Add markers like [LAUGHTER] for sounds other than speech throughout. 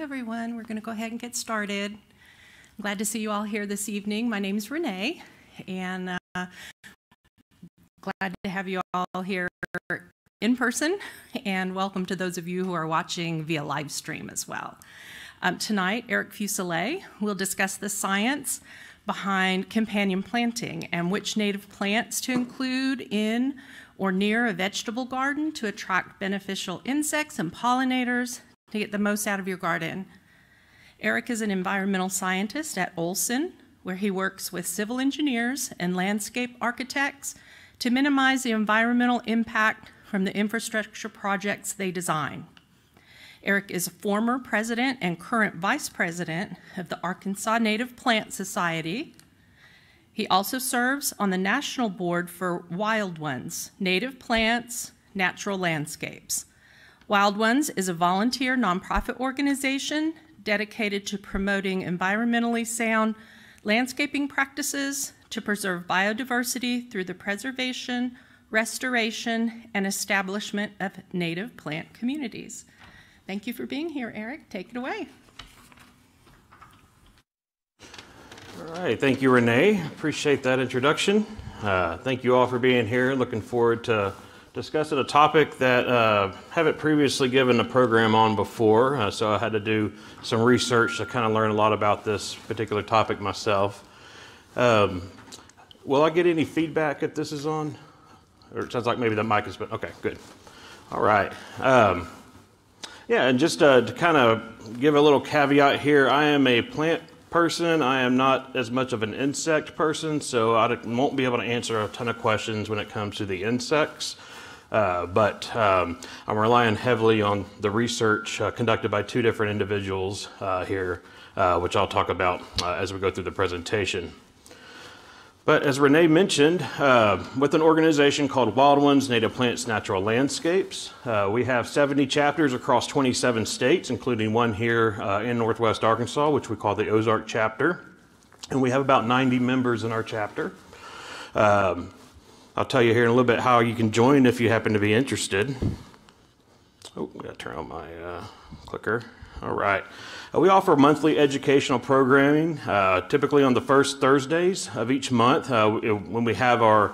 everyone. We're going to go ahead and get started. I'm glad to see you all here this evening. My name is Renee, and uh, glad to have you all here in person, and welcome to those of you who are watching via live stream as well. Um, tonight, Eric Fuselier will discuss the science behind companion planting and which native plants to include in or near a vegetable garden to attract beneficial insects and pollinators to get the most out of your garden. Eric is an environmental scientist at Olsson, where he works with civil engineers and landscape architects to minimize the environmental impact from the infrastructure projects they design. Eric is a former president and current vice president of the Arkansas Native Plant Society. He also serves on the national board for Wild Ones, Native Plants, Natural Landscapes. Wild Ones is a volunteer nonprofit organization dedicated to promoting environmentally sound landscaping practices to preserve biodiversity through the preservation, restoration, and establishment of native plant communities. Thank you for being here, Eric. Take it away. All right, thank you, Renee. Appreciate that introduction. Uh, thank you all for being here. Looking forward to discussing a topic that uh, haven't previously given a program on before, uh, so I had to do some research to kind of learn a lot about this particular topic myself. Um, will I get any feedback if this is on? Or it sounds like maybe the mic has been, okay, good. All right. Um, yeah, and just uh, to kind of give a little caveat here, I am a plant person. I am not as much of an insect person, so I won't be able to answer a ton of questions when it comes to the insects. Uh, but um, I'm relying heavily on the research uh, conducted by two different individuals uh, here, uh, which I'll talk about uh, as we go through the presentation. But as Renee mentioned, with an organization called Wild Ones Native Plants Natural Landscapes, we have 70 chapters across 27 states, including one here in Northwest Arkansas, which we call the Ozark chapter. And we have about 90 members in our chapter. Um, I'll tell you here in a little bit how you can join if you happen to be interested. Oh, gotta turn on my uh, clicker. All right. Uh, we offer monthly educational programming, uh, typically on the first Thursdays of each month. Uh, when we have our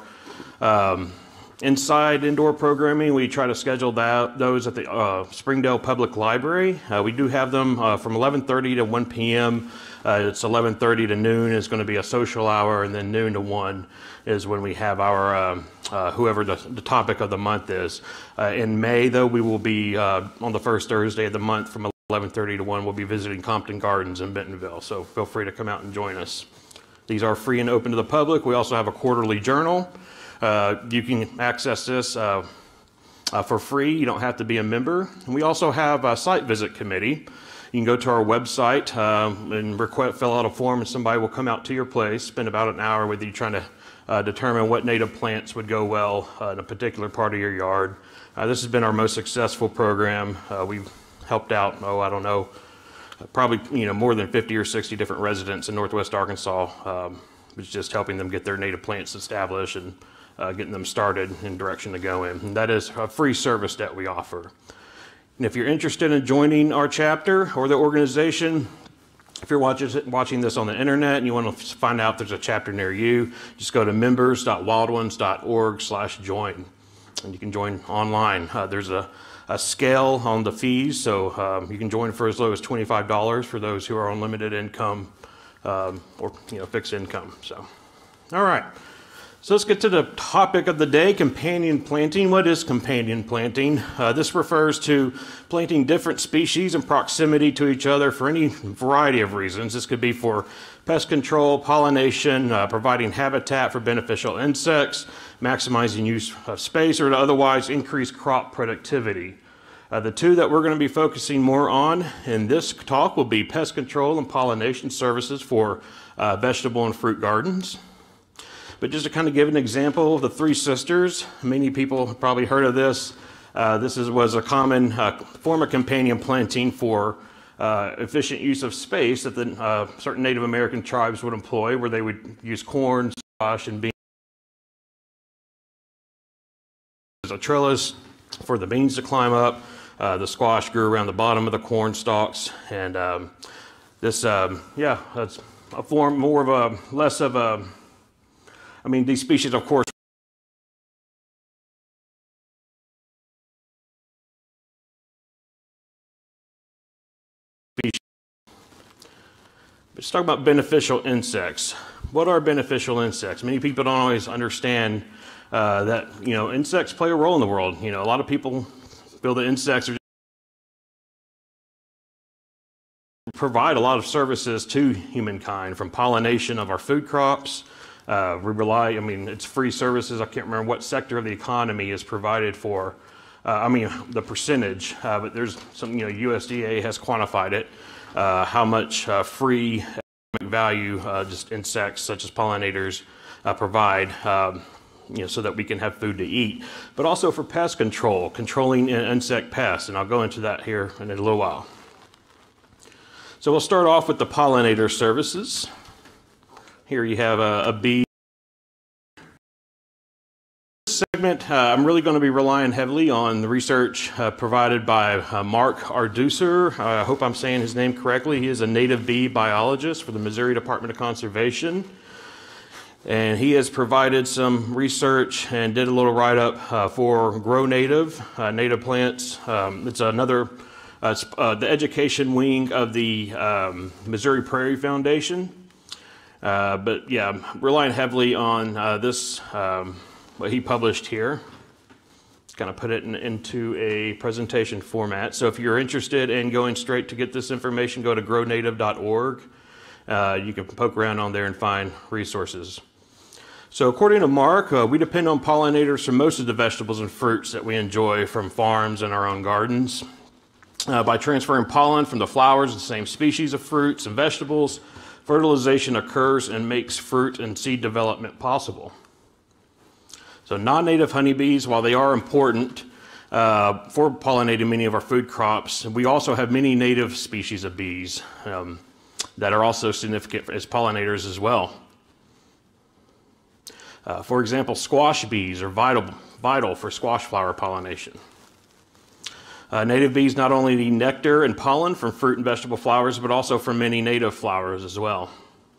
um, inside indoor programming, we try to schedule that, those at the uh, Springdale Public Library. Uh, we do have them from 11:30 to 1 p.m. it's 11:30 to noon is going to be a social hour, and then noon to 1 is when we have our, uh, uh, whoever the, the, topic of the month is. Uh, in May, though, we will be uh, on the first Thursday of the month from 11.30 to 1, we'll be visiting Compton Gardens in Bentonville, so feel free to come out and join us. These are free and open to the public. We also have a quarterly journal. Uh, you can access this uh, for free. You don't have to be a member. And we also have a site visit committee. You can go to our website um, and request, fill out a form, and somebody will come out to your place, spend about an hour with you trying to uh, determine what native plants would go well uh, in a particular part of your yard. Uh, this has been our most successful program. Uh, we've helped out, oh, I don't know, probably you know more than 50 or 60 different residents in Northwest Arkansas. Um, it's just helping them get their native plants established and uh, getting them started in direction to go in. And that is a free service that we offer. And if you're interested in joining our chapter or the organization, if you're watching, watching this on the internet and you want to find out if there's a chapter near you, just go to members.wildones.org slash join. And you can join online. Uh, there's a, a, scale on the fees, so um, you can join for as low as $25 for those who are on limited income um, or you know fixed income. So, all right. So let's get to the topic of the day, companion planting. What is companion planting? Uh, this refers to planting different species in proximity to each other for any variety of reasons. This could be for pest control, pollination, uh, providing habitat for beneficial insects, maximizing use of space, or to otherwise increase crop productivity. Uh, the two that we're going to be focusing more on in this talk will be pest control and pollination services for uh, vegetable and fruit gardens. But just to kind of give an example of the Three Sisters, many people probably heard of this. Uh, this is, was a common uh, form of companion planting for uh, efficient use of space that the, uh, certain Native American tribes would employ, where they would use corn, squash, and beans as a trellis for the beans to climb up. Uh, the squash grew around the bottom of the corn stalks, and um, this, um, yeah, it's a form more of a less of a. I mean, these species, of course, Let's talk about beneficial insects. What are beneficial insects? Many people don't always understand uh, that you know insects play a role in the world. You know, a lot of people feel that insects are provide a lot of services to humankind, from pollination of our food crops. Uh, we rely, I mean, it's free services. I can't remember what sector of the economy is provided for. Uh, I mean, the percentage, uh, but there's some, you know, USDA has quantified it uh, how much uh, free value uh, just insects such as pollinators provide. Um, you know, so that we can have food to eat, but also for pest control, controlling insect pests, and I'll go into that here in a little while. So we'll start off with the pollinator services. Here you have a, bee segment, uh, I'm really going to be relying heavily on the research uh, provided by uh, Mark Arduser. I hope I'm saying his name correctly. He is a native bee biologist for the Missouri Department of Conservation. And he has provided some research and did a little write up uh, for Grow Native, uh, native plants. Um, it's another, uh, the education wing of the um, Missouri Prairie Foundation. But yeah, I'm relying heavily on this. Um, what he published here. Kind of put it in, into a presentation format. So if you're interested in going straight to get this information, go to grownative.org. Uh, you can poke around on there and find resources. So according to Mark, uh, we depend on pollinators for most of the vegetables and fruits that we enjoy from farms and our own gardens. Uh, by transferring pollen from the flowers of the same species of fruits and vegetables, fertilization occurs and makes fruit and seed development possible. So non-native honeybees, while they are important uh, for pollinating many of our food crops, we also have many native species of bees um, that are also significant as pollinators as well. Uh, for example, squash bees are vital, vital for squash flower pollination. Uh, native bees not only need nectar and pollen from fruit and vegetable flowers, but also from many native flowers as well.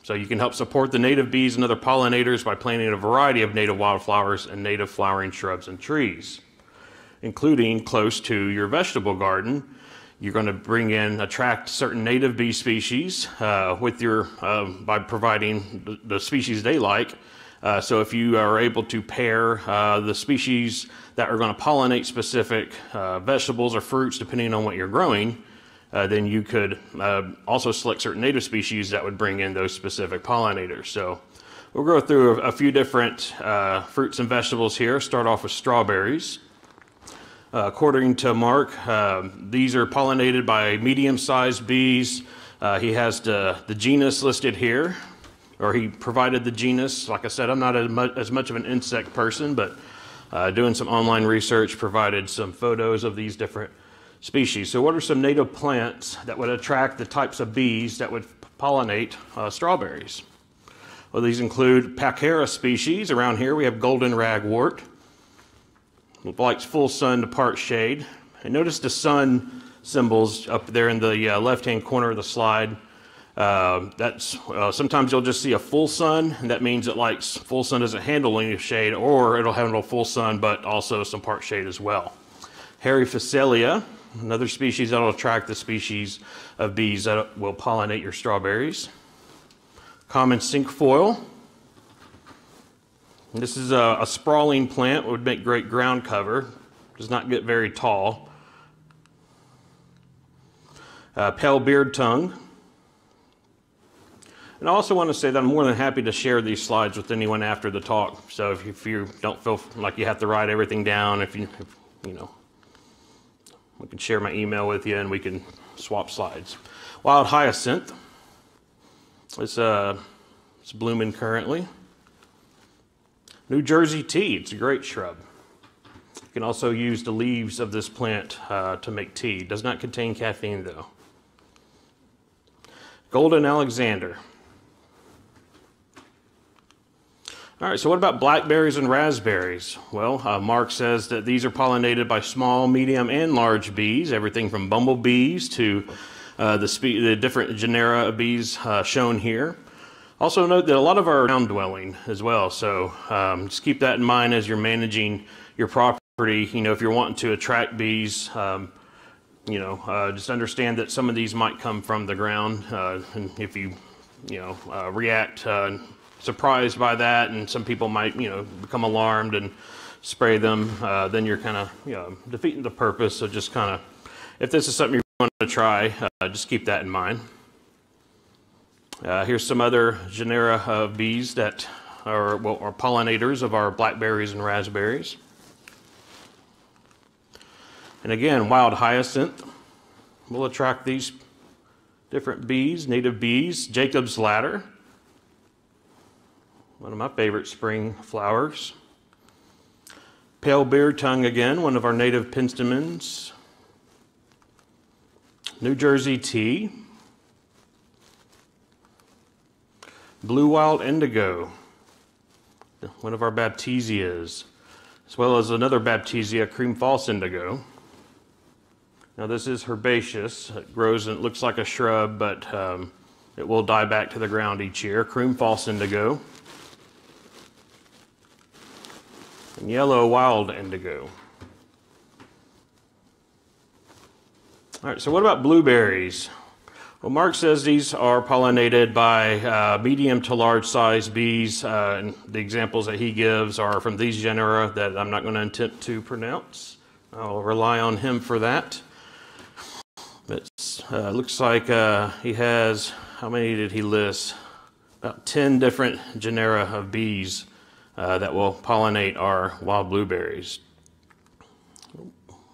So you can help support the native bees and other pollinators by planting a variety of native wildflowers and native flowering shrubs and trees, including close to your vegetable garden. You're going to bring in, attract certain native bee species uh, with your, uh, by providing the, the, species they like. Uh, so if you are able to pair uh, the species that are going to pollinate specific uh, vegetables or fruits, depending on what you're growing, uh, then you could uh, also select certain native species that would bring in those specific pollinators. So we'll go through a, a few different uh, fruits and vegetables here. Start off with strawberries. According to Mark, these are pollinated by medium-sized bees. He has the, the genus listed here, or he provided the genus. Like I said, I'm not as much, of an insect person, but uh, doing some online research provided some photos of these different species. So what are some native plants that would attract the types of bees that would pollinate uh, strawberries? Well, these include Packera species. Around here we have golden ragwort. Likes full sun to part shade. And notice the sun symbols up there in the uh, left-hand corner of the slide. Uh, that's uh, sometimes you'll just see a full sun, and that means it likes full sun doesn't handle any shade, or it'll handle full sun, but also some part shade as well. Hairy Phacelia another species that will attract the species of bees that will pollinate your strawberries. Common cinquefoil. This is a, a sprawling plant, would make great ground cover. Does not get very tall. Uh, pale beard tongue. And I also want to say that I'm more than happy to share these slides with anyone after the talk. So if you, if you don't feel like you have to write everything down, if you, if, you know, we can share my email with you and we can swap slides. Wild hyacinth. It's, uh, it's blooming currently. New Jersey tea. It's a great shrub. You can also use the leaves of this plant uh, to make tea. It does not contain caffeine though. Golden Alexander. All right, so what about blackberries and raspberries? Well, uh, Mark says that these are pollinated by small, medium, and large bees, everything from bumblebees to uh, the, the, different genera of bees uh, shown here. Also note that a lot of our ground dwelling as well, so um, just keep that in mind as you're managing your property. You know, if you're wanting to attract bees, um, you know, uh, just understand that some of these might come from the ground, uh, and if you, you know, uh, react surprised by that, and some people might, you know, become alarmed and spray them, uh, then you're kind of, you know, defeating the purpose. So just kind of, if this is something you want to try, uh, just keep that in mind. Uh, here's some other genera of bees that are, well, are pollinators of our blackberries and raspberries. And again, wild hyacinth will attract these different bees, native bees. Jacob's ladder one of my favorite spring flowers. Pale beard tongue again, one of our native penstemons. New Jersey tea. Blue wild indigo, one of our baptisias, as well as another baptisia, cream false indigo. Now this is herbaceous. It grows and it looks like a shrub, but um, it will die back to the ground each year. Cream false indigo. And yellow wild indigo. All right, so what about blueberries? Well, Mark says these are pollinated by uh, medium to large size bees. Uh, and the examples that he gives are from these genera that I'm not going to attempt to pronounce. I'll rely on him for that. It uh, looks like uh, he has, how many did he list? About 10 different genera of bees uh, that will pollinate our wild blueberries.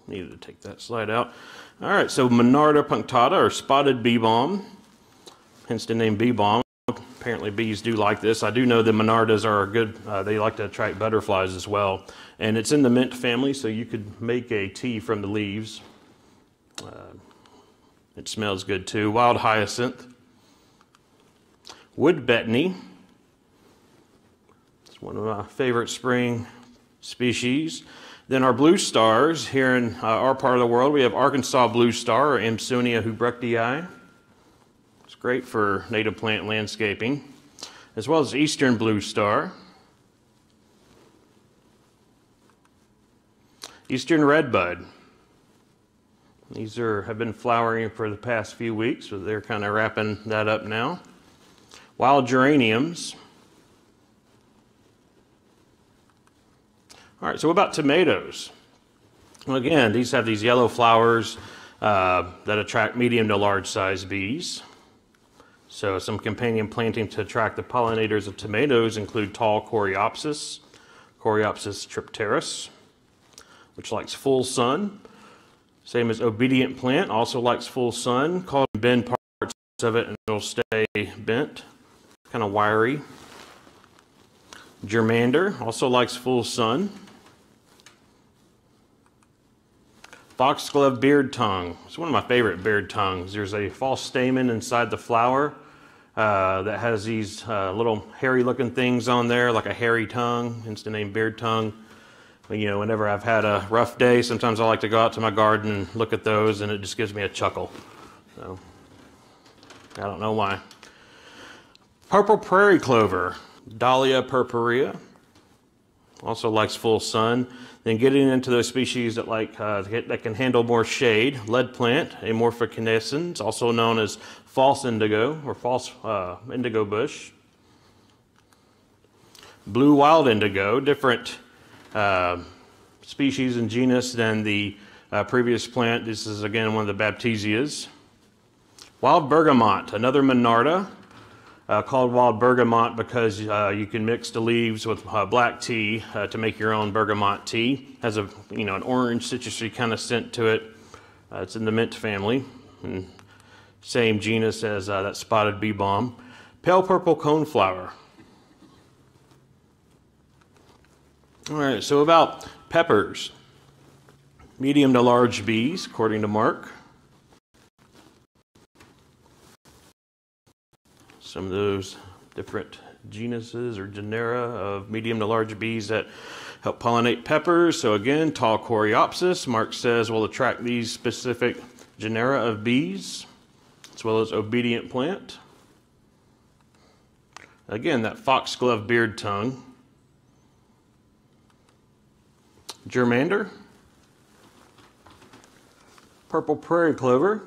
Needed to take that slide out. All right, so Monarda punctata or spotted bee balm, hence the name bee balm. Apparently bees do like this. I do know the Monardas are good, uh, they like to attract butterflies as well. And it's in the mint family, so you could make a tea from the leaves. Uh, it smells good too. Wild hyacinth. Wood betony, one of my favorite spring species. Then our blue stars here in uh, our part of the world, we have Arkansas blue star or Amsonia hubrichtii. It's great for native plant landscaping, as well as eastern blue star. Eastern redbud. These are have been flowering for the past few weeks, so they're kind of wrapping that up now. Wild geraniums. All right, so what about tomatoes? Well, again, these have these yellow flowers uh, that attract medium to large size bees. So some companion planting to attract the pollinators of tomatoes include tall Coreopsis, Coreopsis tripteris, which likes full sun. Same as obedient plant, also likes full sun. Called bend parts of it and it'll stay bent, kind of wiry. Germander also likes full sun. Foxglove beard tongue. It's one of my favorite beard tongues. There's a false stamen inside the flower uh, that has these uh, little hairy looking things on there, like a hairy tongue, hence the name beard tongue. But, you know, whenever I've had a rough day, sometimes I like to go out to my garden and look at those, and it just gives me a chuckle. So, I don't know why. Purple prairie clover, Dalea purpurea, also likes full sun. Then getting into those species that like uh, that can handle more shade, lead plant, Amorpha canescens, also known as false indigo or false uh, indigo bush. Blue wild indigo, different uh, species and genus than the uh, previous plant. This is again one of the Baptisias. Wild bergamot, another Monarda, uh, called wild bergamot because uh, you can mix the leaves with uh, black tea uh, to make your own bergamot tea. Has a you know an orange citrusy kind of scent to it. Uh, it's in the mint family, and same genus as uh, that spotted bee balm. Pale purple coneflower. All right, so about peppers. Medium to large bees, according to Mark. Some of those different genuses or genera of medium to large bees that help pollinate peppers. So again, tall coreopsis, Mark says, will attract these specific genera of bees, as well as obedient plant. Again, that foxglove beard tongue. Germander. Purple prairie clover.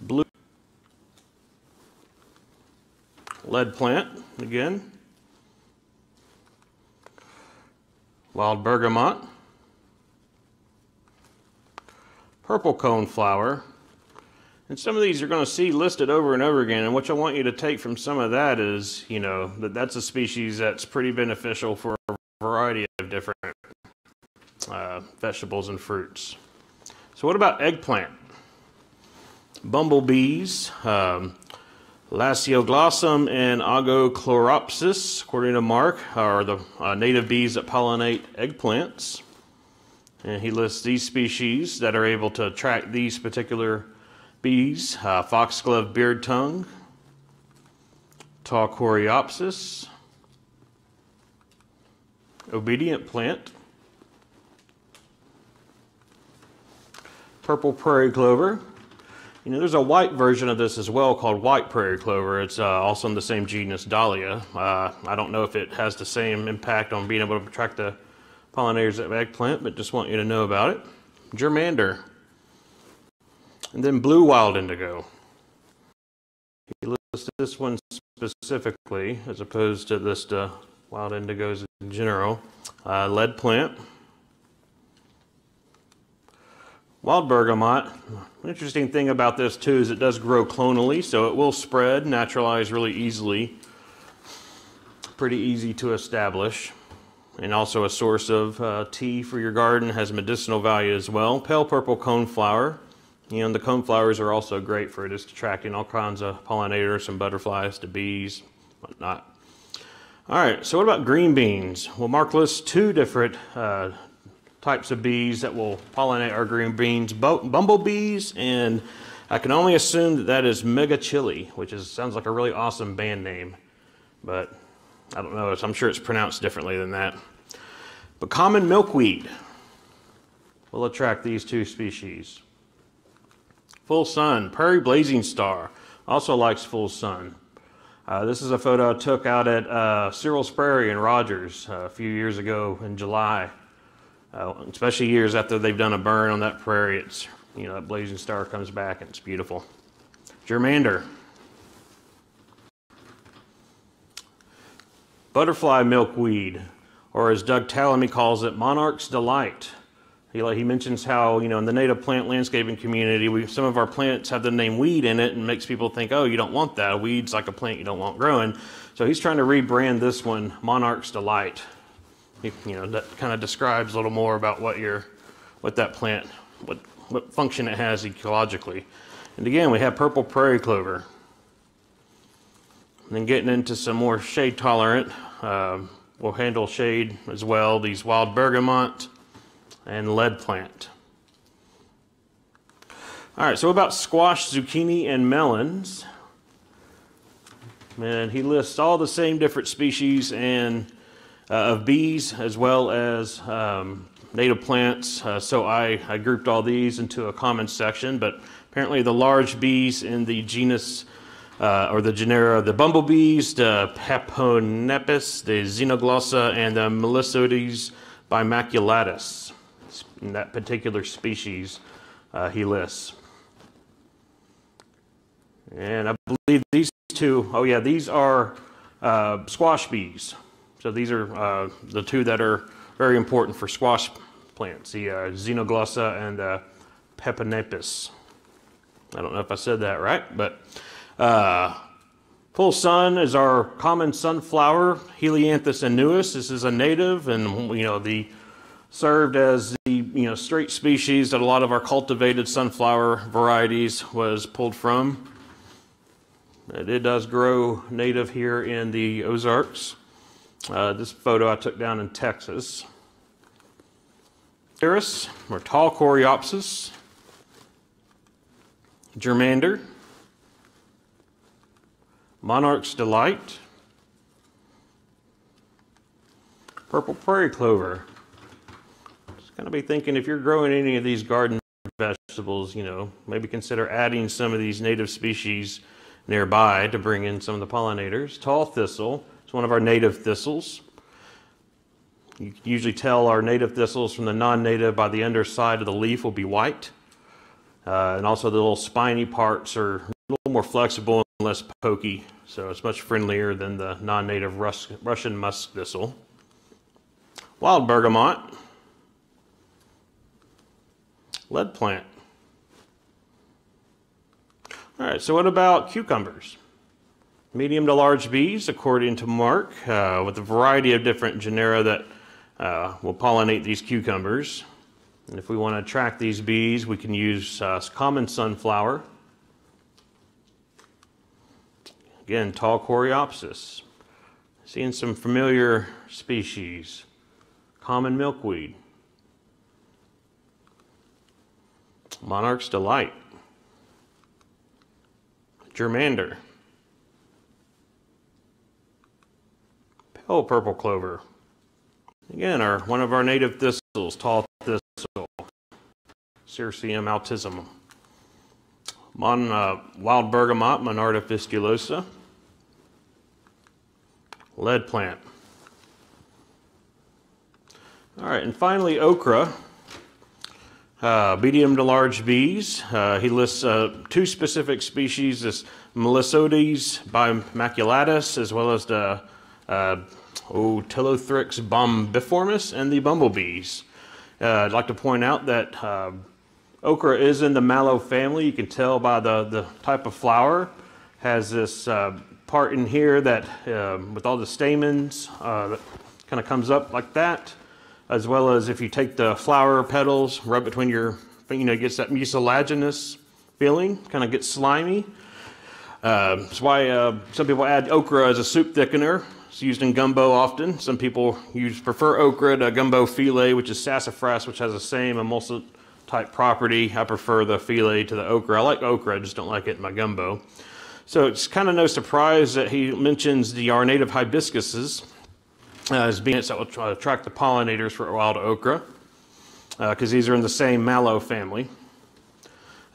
Blue. Lead plant, again. Wild bergamot. Purple cone flower. And some of these you're going to see listed over and over again. And what I want you to take from some of that is, you know, that that's a species that's pretty beneficial for a variety of different uh, vegetables and fruits. So what about eggplant? Bumblebees, um, Lasioglossum and Augochloropsis, according to Mark, are the uh, native bees that pollinate eggplants. And he lists these species that are able to attract these particular bees, uh, foxglove beard tongue, tall coreopsis, obedient plant, purple prairie clover. You know, there's a white version of this as well called white prairie clover. It's uh, also in the same genus Dalea. Uh, I don't know if it has the same impact on being able to attract the pollinators of eggplant, but just want you to know about it. Germander. And then blue wild indigo. He lists this one specifically as opposed to this uh, wild indigos in general. Uh, lead plant. Wild bergamot. Interesting thing about this too is it does grow clonally, so it will spread, naturalize really easily. Pretty easy to establish. And also a source of uh, tea for your garden, has medicinal value as well. Pale purple coneflower. You know, the coneflowers are also great for just attracting all kinds of pollinators, some butterflies to bees, whatnot. All right, so what about green beans? Well, Mark lists two different uh, types of bees that will pollinate our green beans, bumblebees, and I can only assume that that is Mega Chili, which is sounds like a really awesome band name, but I don't know. I'm sure it's pronounced differently than that. But common milkweed will attract these two species. Full sun, prairie blazing star, also likes full sun. Uh, this is a photo I took out at uh, Searles Prairie in Rogers uh, a few years ago in July. Uh, especially years after they've done a burn on that prairie, it's, you know, that blazing star comes back and it's beautiful. Germander. Butterfly milkweed, or as Doug Tallamy calls it, monarch's delight. He, he mentions how, you know, in the native plant landscaping community, we, some of our plants have the name weed in it and makes people think, oh, you don't want that. A weed's like a plant you don't want growing. So he's trying to rebrand this one Monarch's Delight. He, you know, that kind of describes a little more about what your, what that plant, what, what function it has ecologically. And again, we have purple prairie clover. And then getting into some more shade tolerant, uh, we'll handle shade as well. These wild bergamot, and lead plant. All right, so about squash, zucchini, and melons. And he lists all the same different species and of bees as well as um, native plants. Uh, so I, I grouped all these into a common section, but apparently the large bees in the genus uh, or the genera, the bumblebees, the Peponapis, the Xenoglossa, and the Melissodes bimaculatus in that particular species uh, he lists. And I believe these two, oh yeah, these are uh, squash bees. So these are uh, the two that are very important for squash plants, the uh, Xenoglossa and the Peponapis. I don't know if I said that right, but uh, full sun is our common sunflower, Helianthus annuus. This is a native, and you know the served as the you know straight species that a lot of our cultivated sunflower varieties was pulled from. It does grow native here in the Ozarks. Uh, this photo I took down in Texas. Iris, or tall coreopsis, germander, Monarch's Delight, Purple Prairie Clover. Just kind of be thinking if you're growing any of these garden vegetables, you know, maybe consider adding some of these native species nearby to bring in some of the pollinators. Tall thistle, it's one of our native thistles. You can usually tell our native thistles from the non-native by the underside of the leaf will be white. Uh, and also the little spiny parts are a little more flexible and less pokey, so it's much friendlier than the non-native Rus Russian musk thistle. Wild bergamot, lead plant. All right, so what about cucumbers? Medium to large bees, according to Mark, uh, with a variety of different genera that uh, will pollinate these cucumbers. And if we want to attract these bees, we can use uh, common sunflower. Again, tall coreopsis. Seeing some familiar species. Common milkweed. Monarch's Delight. Germander. Pale purple clover. Again, our, one of our native thistles, tall thistle, Cirsium altissimum. Mon, uh, wild bergamot, Monarda fistulosa. Lead plant. All right, and finally okra. Uh, medium to large bees. Uh, he lists uh, two specific species, this Melissodes bimaculatus, as well as the uh, Ptilothrix bombiformis and the bumblebees. Uh, I'd like to point out that uh, okra is in the mallow family. You can tell by the, the type of flower. Has this uh, part in here that, uh, with all the stamens, uh, that kind of comes up like that. As well as if you take the flower petals, rub between your, you know, gets that mucilaginous feeling, kind of gets slimy. Uh, that's why uh, some people add okra as a soup thickener. It's used in gumbo often. Some people use prefer okra to gumbo filet, which is sassafras, which has the same emulsive type property. I prefer the filet to the okra. I like okra, I just don't like it in my gumbo. So it's kind of no surprise that he mentions the our native hibiscuses uh, as being that will attract the pollinators for wild okra, because uh, these are in the same mallow family.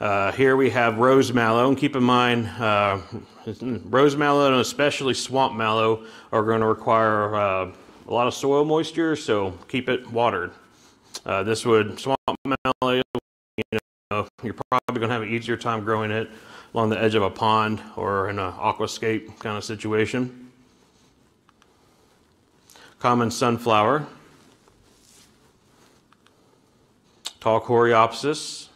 Uh, here we have rose mallow, and keep in mind, uh, rose mallow and especially swamp mallow are going to require uh, a lot of soil moisture, so keep it watered. Uh, this would, swamp mallow, you know, you're probably going to have an easier time growing it along the edge of a pond or in an aquascape kind of situation. Common sunflower, tall coreopsis,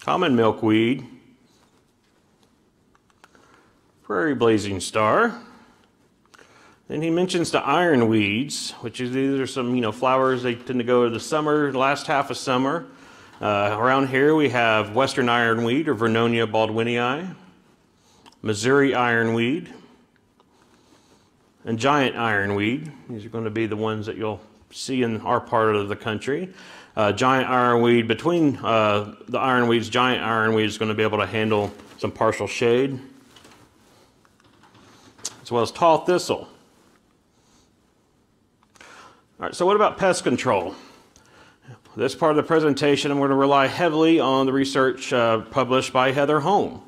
common milkweed, prairie blazing star. Then he mentions the ironweeds, which is these are some you know flowers. They tend to go to the summer, last half of summer. Uh, around here we have western ironweed or Vernonia baldwinii, Missouri ironweed, and giant ironweed. These are going to be the ones that you'll see in our part of the country uh, giant ironweed. Between uh, the ironweeds, giant ironweed is going to be able to handle some partial shade, as well as tall thistle. All right, so what about pest control? This part of the presentation, I'm going to rely heavily on the research uh, published by Heather Holm.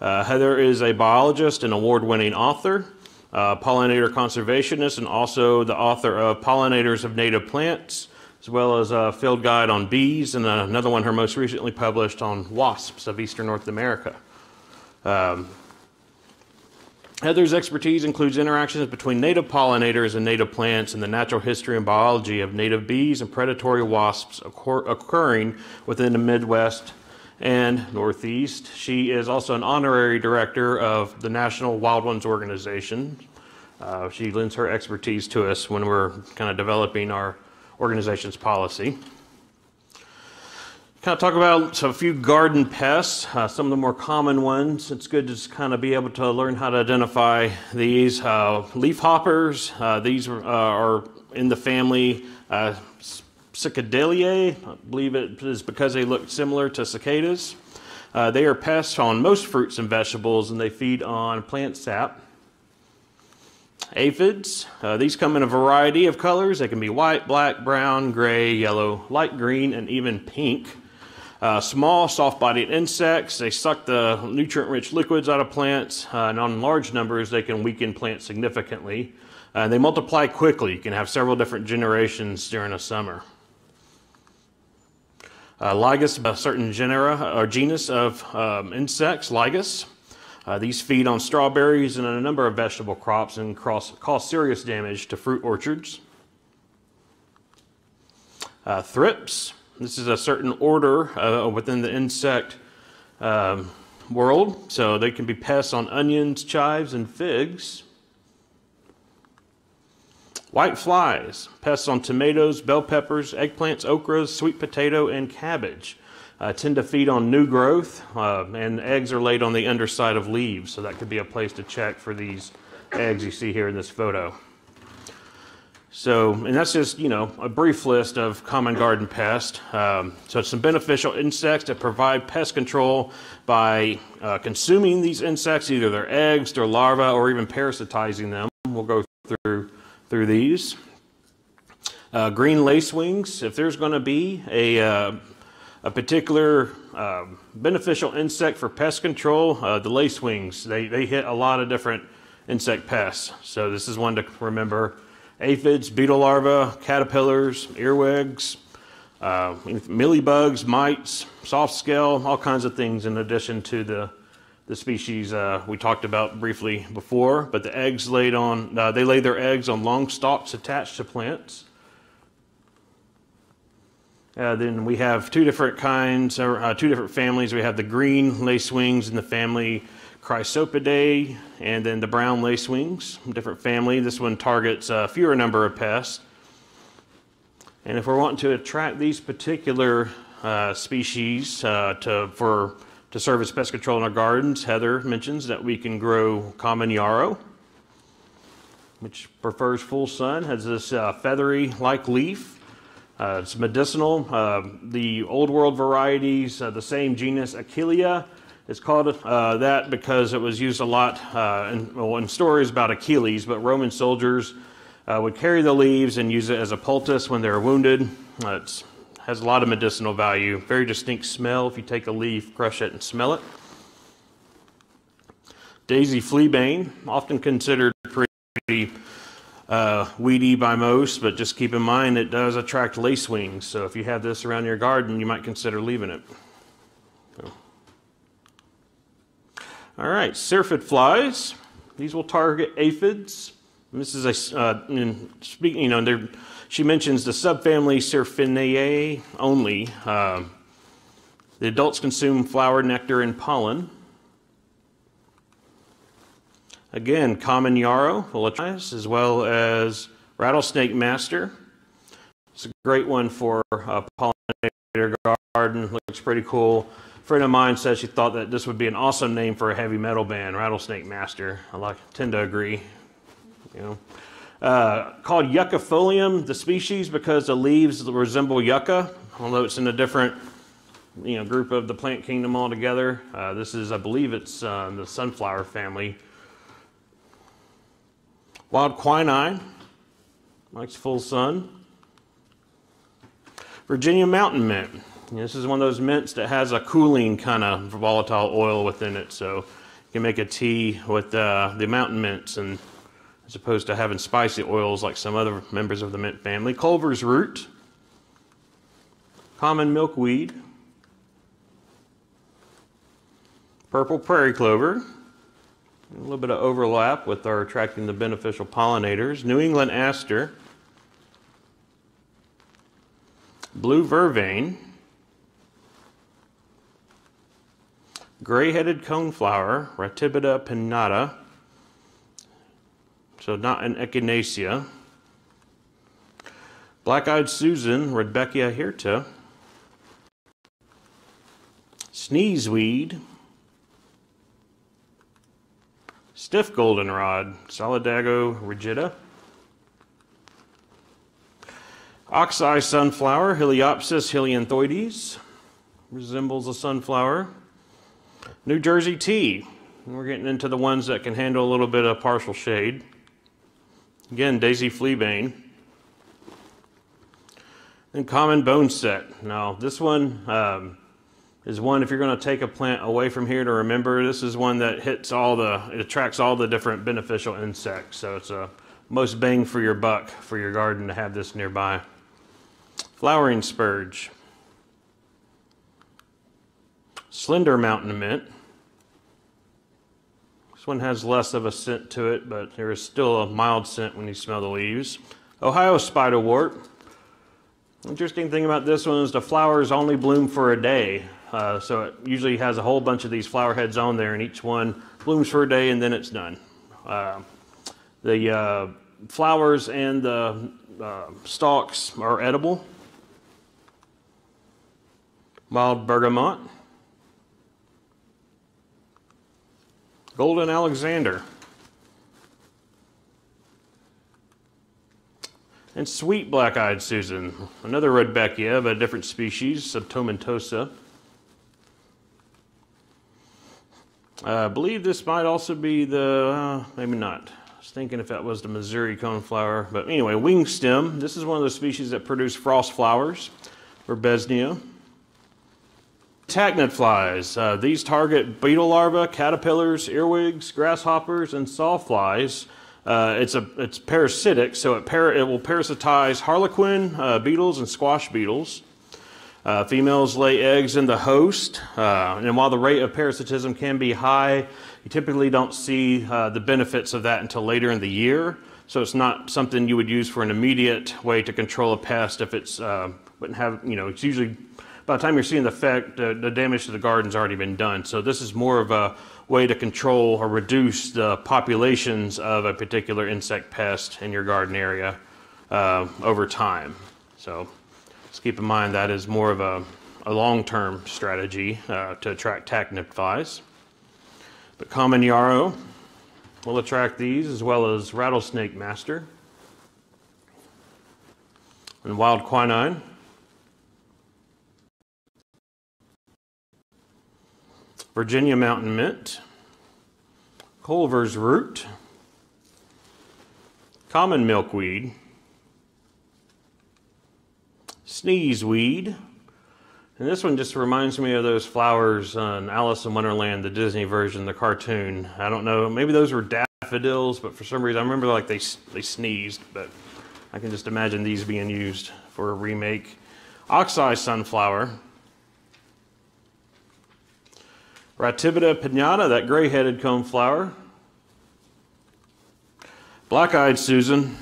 Uh, Heather is a biologist and award-winning author, uh, pollinator conservationist, and also the author of Pollinators of Native Plants, as well as a field guide on bees and another one her most recently published on wasps of eastern North America. Um, Heather's expertise includes interactions between native pollinators and native plants and the natural history and biology of native bees and predatory wasps occur occurring within the Midwest and Northeast. She is also an honorary director of the National Wild Ones Organization. Uh, she lends her expertise to us when we're kind of developing our organization's policy. Kind of talk about a few garden pests, uh, some of the more common ones. It's good to kind of be able to learn how to identify these. Uh, leaf hoppers, uh, these uh, are in the family uh. I believe it is because they look similar to cicadas. Uh, they are pests on most fruits and vegetables, and they feed on plant sap. Aphids, uh, these come in a variety of colors. They can be white, black, brown, gray, yellow, light green, and even pink. Uh, small, soft-bodied insects, they suck the nutrient-rich liquids out of plants, uh, and on large numbers, they can weaken plants significantly. Uh, they multiply quickly. You can have several different generations during a summer. Uh, Lygus, a certain genera or genus of um, insects, Lygus. Uh, these feed on strawberries and a number of vegetable crops and cause, cause serious damage to fruit orchards. Uh, thrips, this is a certain order uh, within the insect um, world, so they can be pests on onions, chives, and figs. White flies, pests on tomatoes, bell peppers, eggplants, okras, sweet potato, and cabbage. Uh, tend to feed on new growth, uh, and eggs are laid on the underside of leaves, so that could be a place to check for these eggs you see here in this photo. So, and that's just, you know, a brief list of common garden pests. Um, so, some beneficial insects that provide pest control by uh, consuming these insects, either their eggs, their larvae, or even parasitizing them. We'll go through through these. Uh, green lacewings, if there's going to be a, uh, a particular uh, beneficial insect for pest control, uh, the lacewings, they, they hit a lot of different insect pests. So this is one to remember. Aphids, beetle larvae, caterpillars, earwigs, uh, bugs, mites, soft scale, all kinds of things in addition to the the species uh, we talked about briefly before, but the eggs laid on, uh, they lay their eggs on long stalks attached to plants. Uh, then we have two different kinds, or uh, two different families. We have the green lacewings in the family Chrysopidae, and then the brown lacewings, different family. This one targets a fewer number of pests. And if we're wanting to attract these particular uh, species uh, to, for to serve as pest control in our gardens, Heather mentions that we can grow common yarrow, which prefers full sun, has this uh, feathery like leaf. Uh, it's medicinal. Uh, the old world varieties, uh, the same genus Achillea, is called uh, that because it was used a lot uh, in, well, in, stories about Achilles, but Roman soldiers would carry the leaves and use it as a poultice when they were wounded. it has a lot of medicinal value. Very distinct smell if you take a leaf, crush it, and smell it. Daisy fleabane, often considered pretty uh, weedy by most, but just keep in mind it does attract lacewings. So if you have this around your garden, you might consider leaving it. So. All right, syrphid flies. These will target aphids. This is a, uh, in speaking, you know, she mentions the subfamily Syrphinaceae only. Uh, the adults consume flower, nectar, and pollen. Again, common yarrow, as well as rattlesnake master. It's a great one for a pollinator garden. Looks pretty cool. A friend of mine said she thought that this would be an awesome name for a heavy metal band, Rattlesnake Master. I like, tend to agree. You know. Uh, called the species, because the leaves resemble yucca, although it's in a different you know, group of the plant kingdom altogether. Uh, this is, I believe it's uh, the sunflower family. Wild quinine, likes full sun. Virginia mountain mint. This is one of those mints that has a cooling kind of volatile oil within it, so you can make a tea with uh, the mountain mints and as opposed to having spicy oils like some other members of the mint family. Culver's root, common milkweed, purple prairie clover, a little bit of overlap with our attracting the beneficial pollinators, New England aster, blue vervain, gray-headed coneflower, Ratibida pinnata, so not an echinacea. Black-eyed Susan, Rudbeckia hirta. Sneezeweed. Stiff goldenrod, Solidago rigida. Oxeye sunflower, Heliopsis helianthoides, resembles a sunflower. New Jersey tea. We're getting into the ones that can handle a little bit of partial shade. Again, Daisy Fleabane. And common boneset. Now, this one um, is one, if you're going to take a plant away from here to remember, this is one that hits all the, it attracts all the different beneficial insects. So it's a most bang for your buck for your garden to have this nearby. Flowering spurge. Slender mountain mint. This one has less of a scent to it, but there is still a mild scent when you smell the leaves. Ohio spiderwort. Interesting thing about this one is the flowers only bloom for a day. Uh, so it usually has a whole bunch of these flower heads on there, and each one blooms for a day and then it's done. Uh, the uh, flowers and the uh, stalks are edible. Wild bergamot. Golden Alexander. And sweet black-eyed Susan, another Rudbeckia, but a different species, subtomentosa. Uh, I believe this might also be the, uh, maybe not. I was thinking if that was the Missouri coneflower. But anyway, wing stem. This is one of the species that produce frost flowers, or Besnia. Tachinid flies. Uh, these target beetle larvae, caterpillars, earwigs, grasshoppers, and sawflies. Uh, it's a it's parasitic, so it, para, it will parasitize harlequin uh, beetles and squash beetles. Uh, females lay eggs in the host, uh, and while the rate of parasitism can be high, you typically don't see uh, the benefits of that until later in the year. So it's not something you would use for an immediate way to control a pest if it's uh, wouldn't have you know it's usually by the time you're seeing the effect, the damage to the garden's already been done. So this is more of a way to control or reduce the populations of a particular insect pest in your garden area uh, over time. So just keep in mind that is more of a, a long-term strategy uh, to attract tachinid flies. But common yarrow will attract these as well as rattlesnake master and wild quinine. Virginia mountain mint, Culver's root, common milkweed, sneezeweed, and this one just reminds me of those flowers on Alice in Wonderland, the Disney version, the cartoon. I don't know, maybe those were daffodils, but for some reason I remember like they they sneezed, but I can just imagine these being used for a remake. Oxeye sunflower, Ratibida pinnata, that gray-headed coneflower. Black-eyed Susan.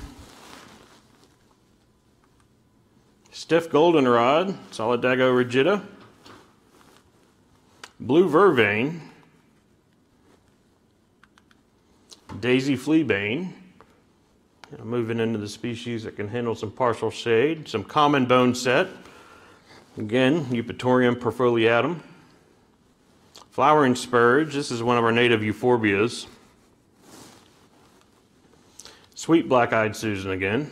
Stiff goldenrod, Solidago rigida. Blue vervain. Daisy fleabane. moving into the species that can handle some partial shade. Some common bone set. Again, Eupatorium perfoliatum. Flowering spurge, this is one of our native euphorbias. Sweet black-eyed Susan again.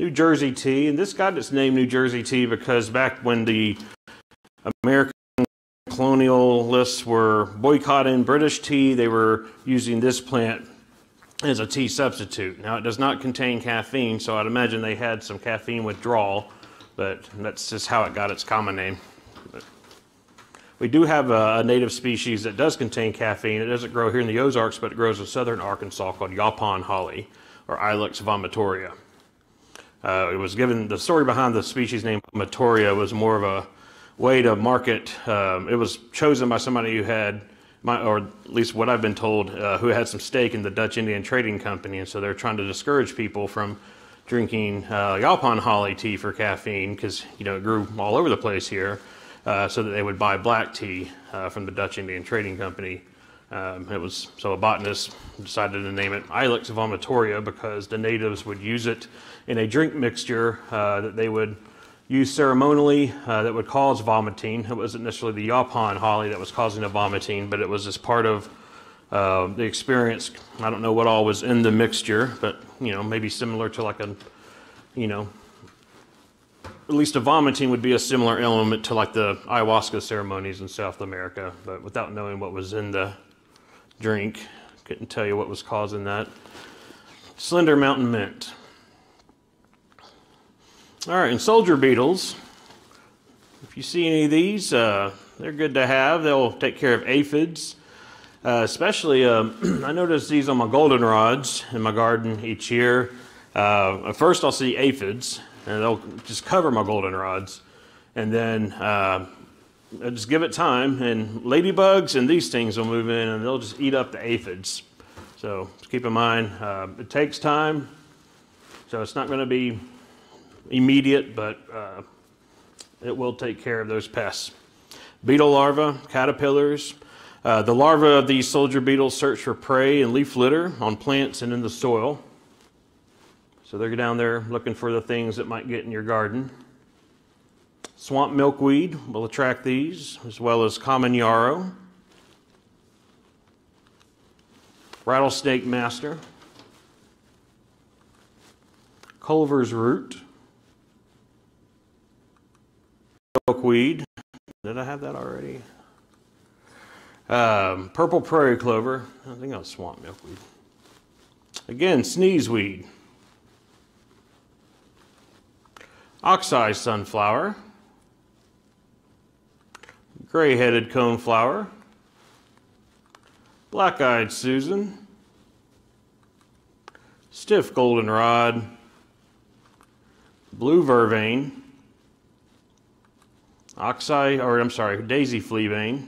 New Jersey tea, and this got its name New Jersey tea because back when the American colonialists were boycotting British tea, they were using this plant as a tea substitute. Now it does not contain caffeine, so I'd imagine they had some caffeine withdrawal, but that's just how it got its common name. We do have a, a, native species that does contain caffeine. It doesn't grow here in the Ozarks, but it grows in southern Arkansas called Yaupon holly, or Ilex vomitoria. Uh, it was given, the story behind the species name vomitoria was more of a way to market. Um, it was chosen by somebody who had, my, or at least what I've been told, uh, who had some stake in the Dutch Indian Trading Company. And so they're trying to discourage people from drinking uh, Yaupon holly tea for caffeine because, you know, it grew all over the place here. Uh, so that they would buy black tea uh, from the Dutch Indian Trading Company. Um, it was so a botanist decided to name it Ilex vomitoria because the natives would use it in a drink mixture uh, that they would use ceremonially uh, that would cause vomiting. It wasn't necessarily the yaupon holly that was causing the vomiting, but it was as part of uh, the experience. I don't know what all was in the mixture, but you know maybe similar to like a you know at least a vomiting would be a similar element to like the ayahuasca ceremonies in South America, but without knowing what was in the drink, couldn't tell you what was causing that. Slender Mountain Mint. All right, and soldier beetles. If you see any of these, uh, they're good to have. They'll take care of aphids. Uh, especially, um, [CLEARS THROAT] I notice these on my goldenrods in my garden each year. Uh, first, I'll see aphids, and they'll just cover my goldenrods. And then uh, just give it time, and ladybugs and these things will move in, and they'll just eat up the aphids. So keep in mind, uh, it takes time, so it's not going to be immediate, but uh, it will take care of those pests. Beetle larvae, caterpillars. Uh, the larvae of these soldier beetles search for prey and leaf litter on plants and in the soil. So they're down there looking for the things that might get in your garden. Swamp milkweed will attract these, as well as common yarrow. Rattlesnake master. Culver's root. Milkweed. Did I have that already? Um, purple prairie clover. I think that was swamp milkweed. Again, sneezeweed. Oxeye sunflower. Gray-headed coneflower. Black-eyed Susan. Stiff goldenrod. Blue vervain. Oxeye, or I'm sorry, daisy fleabane.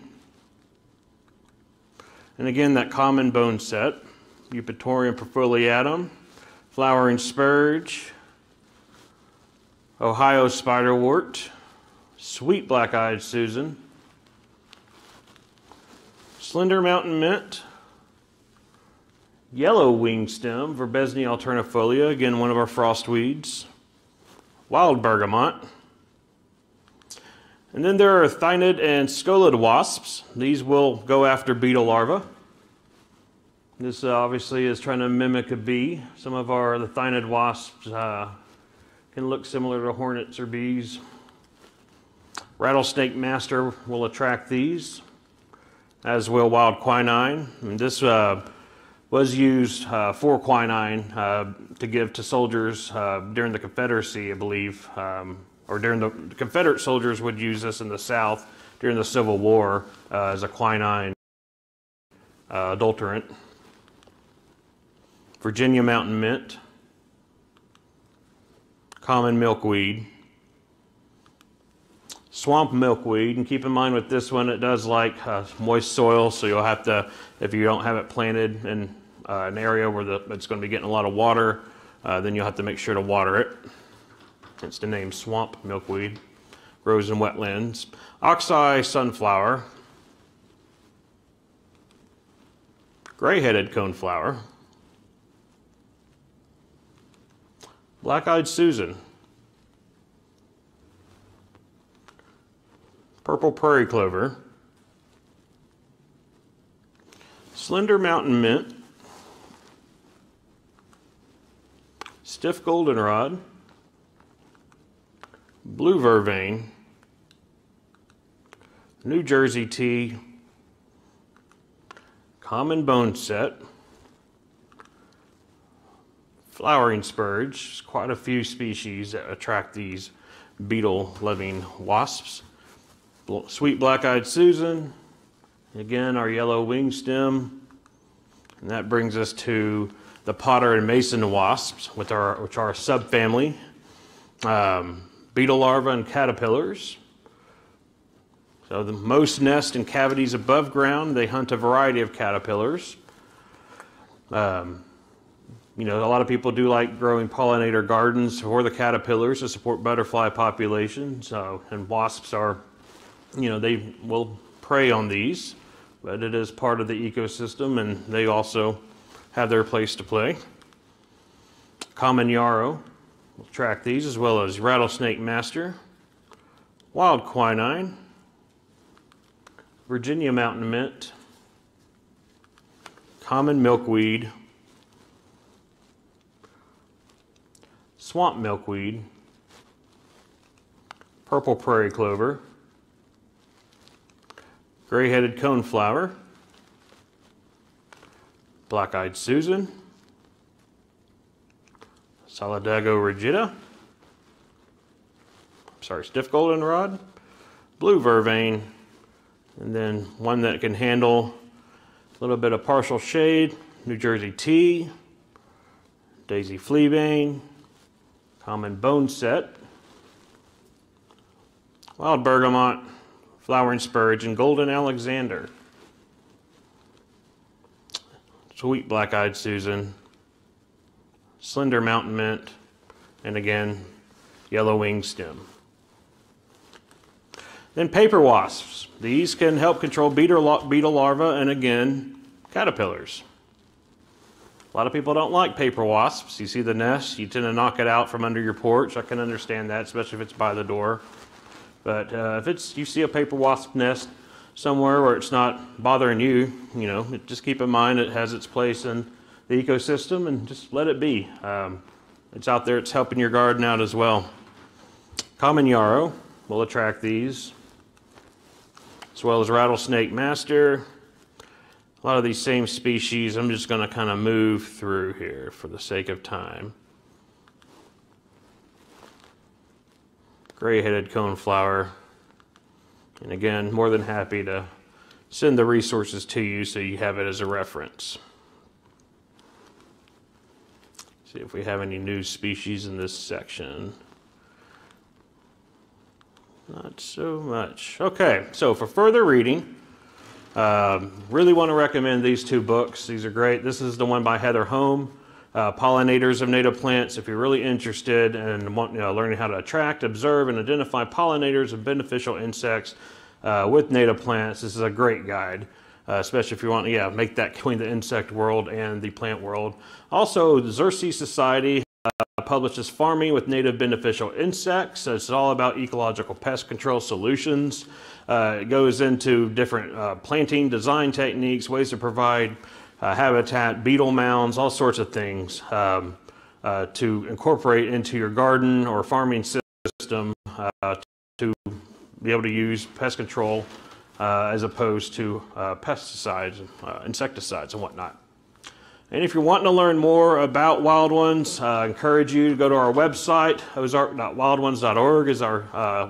And again, that common bone set, Eupatorium perfoliatum, flowering spurge, Ohio spiderwort, sweet black-eyed Susan, slender mountain mint, yellow wing stem, Verbesina alternifolia, again one of our frost weeds, wild bergamot, and then there are thynnid and scoliid wasps. These will go after beetle larvae. This uh, obviously is trying to mimic a bee. Some of our the thynnid wasps uh, can look similar to hornets or bees. Rattlesnake master will attract these, as will wild quinine. And this uh, was used uh, for quinine uh, to give to soldiers uh, during the Confederacy, I believe. Um, or during the, the, Confederate soldiers would use this in the South during the Civil War uh, as a quinine uh, adulterant. Virginia mountain mint, common milkweed, swamp milkweed, and keep in mind with this one, it does like uh, moist soil, so you'll have to, if you don't have it planted in uh, an area where the, it's going to be getting a lot of water, uh, then you'll have to make sure to water it. Hence the name swamp milkweed. Grows in wetlands. Oxeye sunflower. Gray-headed coneflower. Black-eyed Susan. Purple prairie clover. Slender mountain mint. Stiff goldenrod blue vervain, New Jersey tea, common bone set, flowering spurge. There's quite a few species that attract these beetle-loving wasps. Sweet black-eyed Susan, again our yellow wing stem, and that brings us to the potter and mason wasps, which are, which are a subfamily. Um, beetle larvae and caterpillars. So the most nest in cavities above ground. They hunt a variety of caterpillars. Um, you know, a lot of people do like growing pollinator gardens for the caterpillars to support butterfly populations. So, and wasps are, you know, they will prey on these, but it is part of the ecosystem and they also have their place to play. Common yarrow, We'll track these as well as rattlesnake master, wild quinine, Virginia mountain mint, common milkweed, swamp milkweed, purple prairie clover, gray-headed coneflower, black-eyed Susan, Solidago rigida, sorry, stiff goldenrod, blue vervain, and then one that can handle a little bit of partial shade, New Jersey tea, daisy fleabane, common boneset, wild bergamot, flowering spurge, and golden alexander. Sweet black-eyed Susan, slender mountain mint, and again, yellow wing stem. Then paper wasps. These can help control beetle, beetle larvae and again, caterpillars. A lot of people don't like paper wasps. You see the nest, you tend to knock it out from under your porch. I can understand that, especially if it's by the door. But uh, if it's you see a paper wasp nest somewhere where it's not bothering you, you know, just keep in mind it has its place in the ecosystem and just let it be. Um, it's out there, it's helping your garden out as well. Common yarrow will attract these as well as rattlesnake master. A lot of these same species, I'm just going to kind of move through here for the sake of time. Gray-headed coneflower. And again, more than happy to send the resources to you so you have it as a reference. See if we have any new species in this section. Not so much. Okay, so for further reading, um, really want to recommend these two books. These are great. This is the one by Heather Holm, uh, Pollinators of Native Plants. If you're really interested and want, you know, learning how to attract, observe, and identify pollinators of beneficial insects uh, with native plants, this is a great guide. Uh, especially if you want to yeah, make that between the insect world and the plant world. Also, the Xerces Society uh, publishes Farming with Native Beneficial Insects. It's all about ecological pest control solutions. Uh, it goes into different uh, planting design techniques, ways to provide uh, habitat, beetle mounds, all sorts of things um, uh, to incorporate into your garden or farming system to be able to use pest control as opposed to pesticides, insecticides, and whatnot. And if you're wanting to learn more about Wild Ones, uh, I encourage you to go to our website. ozark.wildones.org is our uh,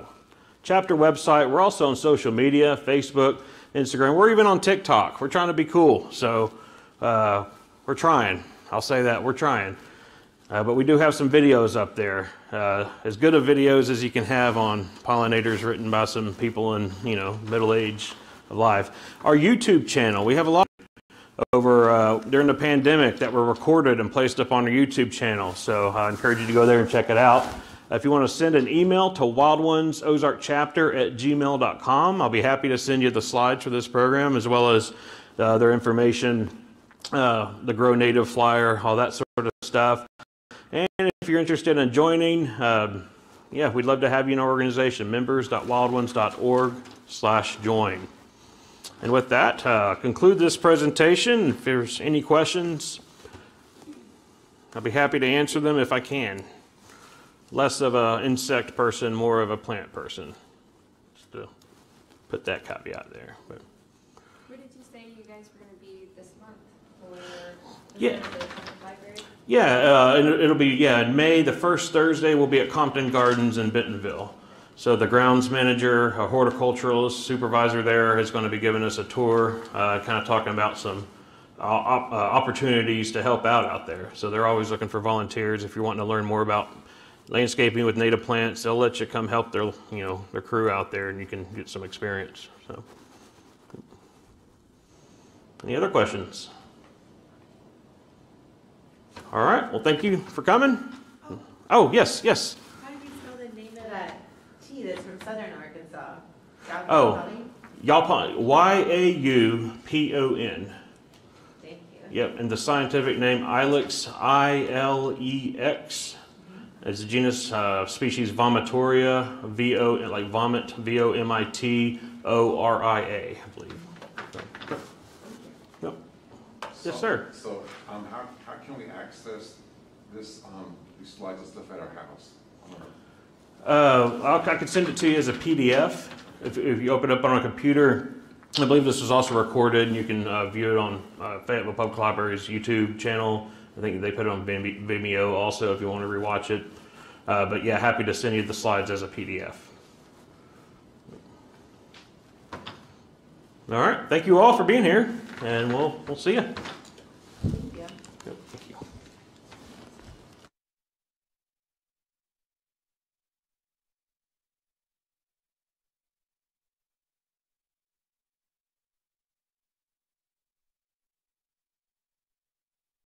chapter website. We're also on social media Facebook, Instagram. We're even on TikTok. We're trying to be cool. So uh, we're trying. I'll say that. We're trying. Uh, but we do have some videos up there. Uh, as good of videos as you can have on pollinators written by some people in, you know, middle age of life. Our YouTube channel, we have a lot over uh, during the pandemic that were recorded and placed up on our YouTube channel. So I encourage you to go there and check it out. If you want to send an email to Wild Ones Ozark Chapter at gmail.com, I'll be happy to send you the slides for this program as well as uh, their information, uh, the Grow Native flyer, all that sort of stuff. And if you're interested in joining, um, yeah, we'd love to have you in our organization, members.wildones.org slash join. And with that, uh, conclude this presentation. If there's any questions, I'll be happy to answer them if I can. Less of an insect person, more of a plant person. Just to put that caveat there. But. Where did you say you guys were going to be this month? Or yeah. Yeah, uh, it'll be yeah in May. The first Thursday will be at Compton Gardens in Bentonville. So the grounds manager, a horticulturalist supervisor there is going to be giving us a tour, uh, kind of talking about some uh, op- uh, opportunities to help out out there. So they're always looking for volunteers. If you're wanting to learn more about landscaping with native plants, they'll let you come help their you know their crew out there, and you can get some experience. So, any other questions? All right. Well, thank you for coming. Oh yes, yes. How do you spell the name of that tea that's from southern Arkansas. Oh. Yaupon, Y-A-U-P-O-N. Thank you. Yep, and the scientific name Ilex, I-L-E-X. It's a genus uh, species Vomitoria, V-O, like vomit, V-O-M-I-T-O-R-I-A, I believe. So, yep. Yes, sir. So, um, how, how can we access this, um, these slides and stuff at our house? Uh, I'll, I could send it to you as a PDF. If, if you open it up on a computer, I believe this was also recorded, and you can uh, view it on uh, Fayetteville Public Library's YouTube channel. I think they put it on Vime- Vimeo also if you want to rewatch it. Uh, but yeah, happy to send you the slides as a PDF. All right, thank you all for being here, and we'll we'll see you.